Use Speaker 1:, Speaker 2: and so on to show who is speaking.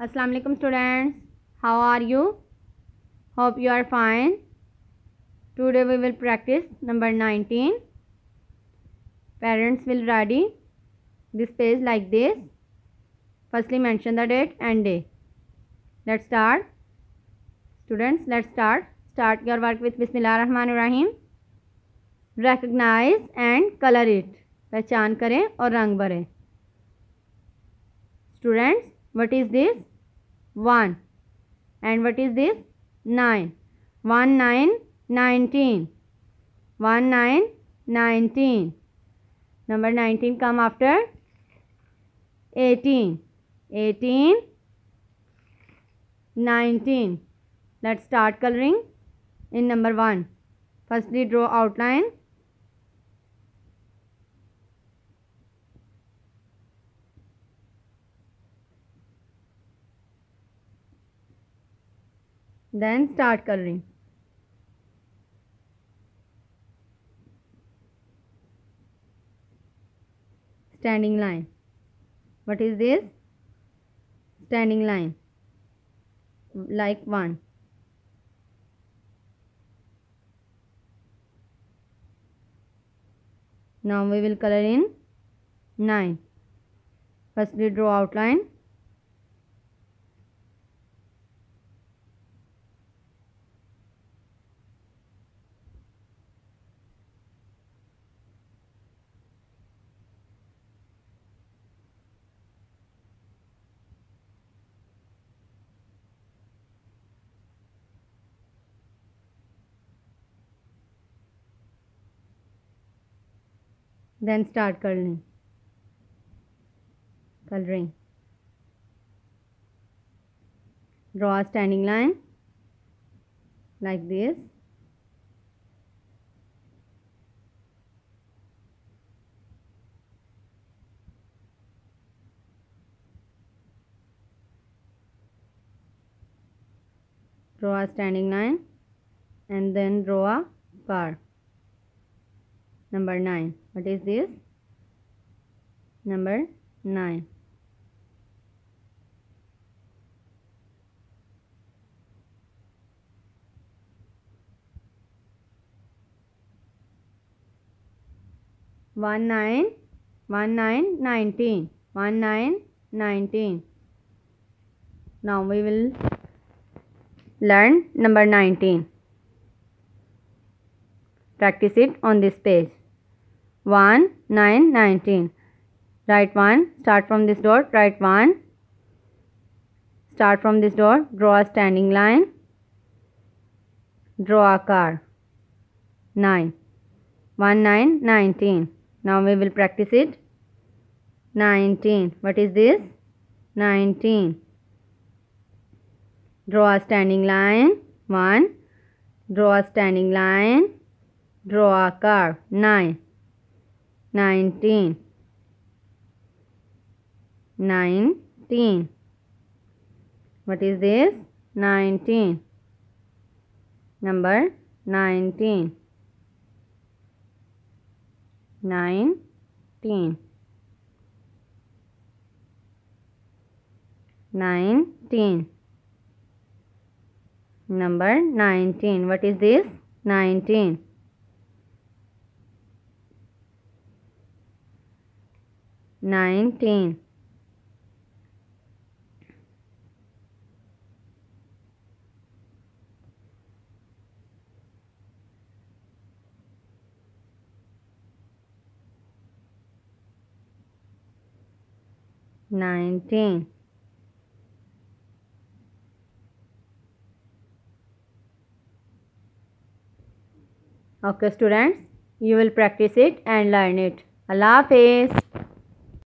Speaker 1: Aslam students how are you hope you are fine today we will practice number nineteen parents will ready this page like this firstly mention the date and day let start students let start start your work with बिस्मिल्लाहमान इब्राहिम recognise and colour it पहचान करें और रंग भरें students what is this? 1 and what is this? 9 1 9 19 1 9 19 number 19 come after? 18 18 19 let's start coloring in number 1 firstly draw outline then start coloring. Standing line. What is this? Standing line. Like one. Now we will color in 9 firstly draw outline then start coloring coloring draw a standing line like this draw a standing line and then draw a car number 9 what is this? Number 9 one nine one nine nineteen. One nine nineteen. Now we will learn number 19 practice it on this page 1 9 19 write 1 start from this dot write 1 start from this dot draw a standing line. Draw a car. 9 1 9 19 now we will practice it. 19 what is this? 19 draw a standing line. 1 draw a standing line. Draw a car. 9 19 19 what is this? 19 number 19 19 19 number 19 what is this? 19 nineteen nineteen okay students you will practice it and learn it. Allah hafiz